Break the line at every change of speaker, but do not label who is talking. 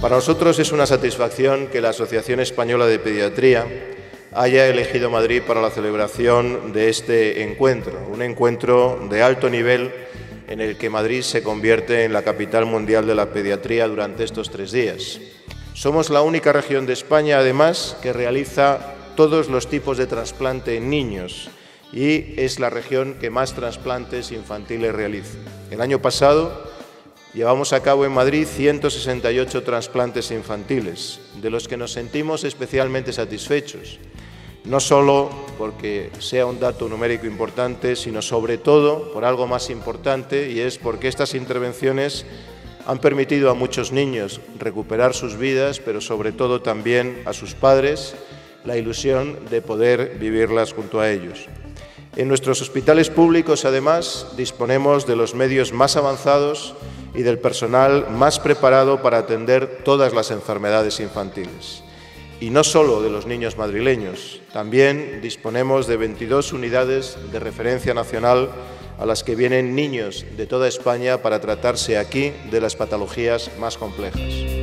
Para nosotros es una satisfacción que la Asociación Española de Pediatría haya elegido Madrid para la celebración de este encuentro, un encuentro de alto nivel en el que Madrid se convierte en la capital mundial de la pediatría durante estos tres días. Somos la única región de España, además, que realiza todos los tipos de trasplante en niños y es la región que más trasplantes infantiles realiza. El año pasado Llevamos a cabo en Madrid 168 trasplantes infantiles, de los que nos sentimos especialmente satisfechos, no solo porque sea un dato numérico importante, sino sobre todo por algo más importante y es porque estas intervenciones han permitido a muchos niños recuperar sus vidas, pero sobre todo también a sus padres la ilusión de poder vivirlas junto a ellos. En nuestros hospitales públicos, además, disponemos de los medios más avanzados y del personal más preparado para atender todas las enfermedades infantiles. Y no solo de los niños madrileños, también disponemos de 22 unidades de referencia nacional a las que vienen niños de toda España para tratarse aquí de las patologías más complejas.